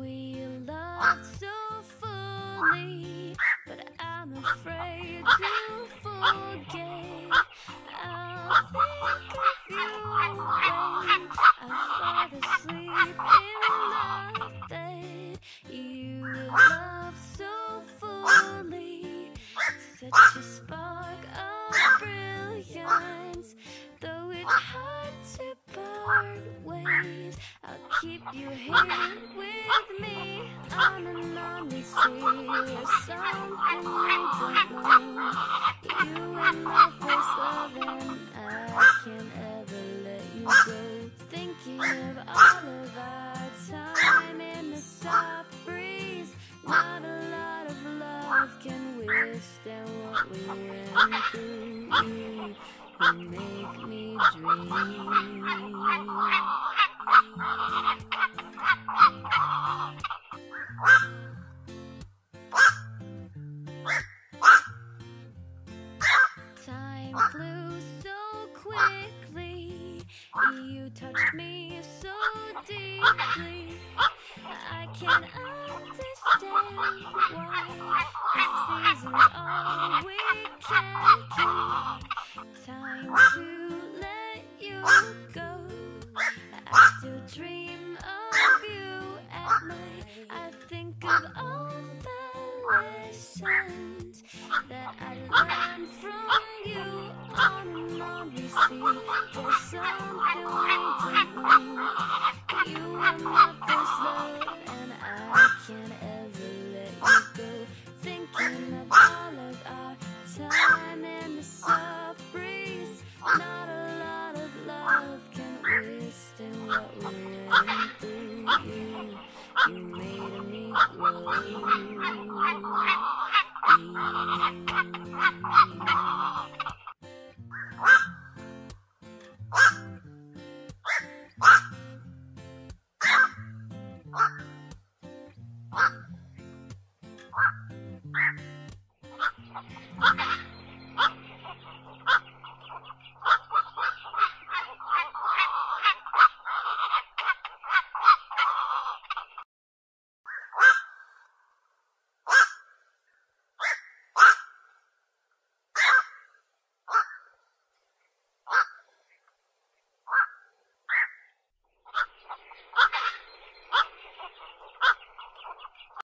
We love so fully, but I'm afraid to forget. I'll think of you when I fall asleep in my bed. You love so fully, such a spark part ways, I'll keep you here with me on an odyssey. There's something we don't know. You and my first love, and I can't ever let you go. Thinking of all of our time in the soft breeze. Not a lot of love can withstand what we ran through. Make me dream. Time flew so quickly. You touched me so deeply. I can't understand why the seasons all we can dream of you at night. I think of all the lessons that I learned You made me grow.